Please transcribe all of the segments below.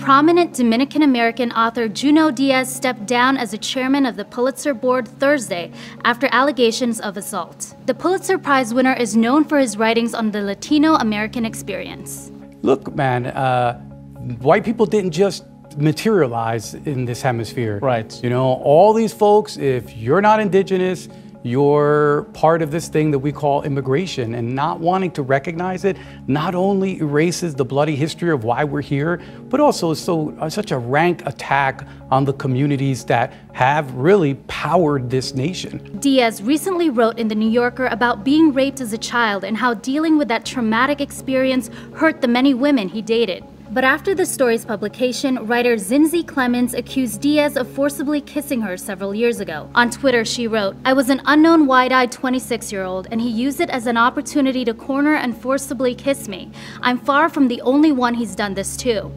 Prominent Dominican American author Junot Diaz stepped down as a chairman of the Pulitzer Board Thursday after allegations of assault. The Pulitzer Prize winner is known for his writings on the Latino American experience. Look, man, uh, white people didn't just materialize in this hemisphere. Right. You know, all these folks, if you're not indigenous, you're part of this thing that we call immigration and not wanting to recognize it not only erases the bloody history of why we're here but also is so uh, such a rank attack on the communities that have really powered this nation. Diaz recently wrote in the New Yorker about being raped as a child and how dealing with that traumatic experience hurt the many women he dated. But after the story's publication, writer Zinzi Clemmons accused Diaz of forcibly kissing her several years ago. On Twitter, she wrote, I was an unknown wide-eyed 26-year-old, and he used it as an opportunity to corner and forcibly kiss me. I'm far from the only one he's done this to.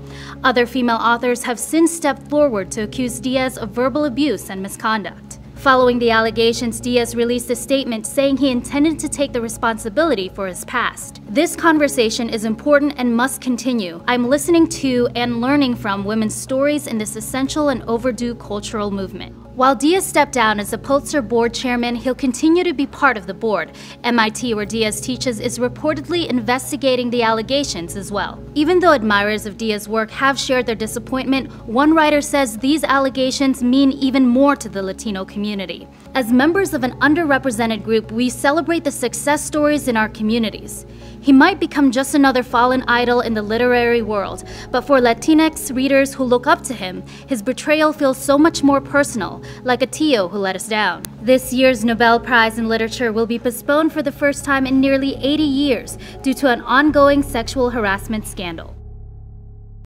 Other female authors have since stepped forward to accuse Diaz of verbal abuse and misconduct. Following the allegations, Diaz released a statement saying he intended to take the responsibility for his past. This conversation is important and must continue. I'm listening to and learning from women's stories in this essential and overdue cultural movement. While Diaz stepped down as the Pulitzer board chairman, he'll continue to be part of the board. MIT, where Diaz teaches, is reportedly investigating the allegations as well. Even though admirers of Diaz's work have shared their disappointment, one writer says these allegations mean even more to the Latino community. As members of an underrepresented group, we celebrate the success stories in our communities. He might become just another fallen idol in the literary world, but for Latinx readers who look up to him, his betrayal feels so much more personal, like a Tio who let us down. This year's Nobel Prize in Literature will be postponed for the first time in nearly 80 years due to an ongoing sexual harassment scandal.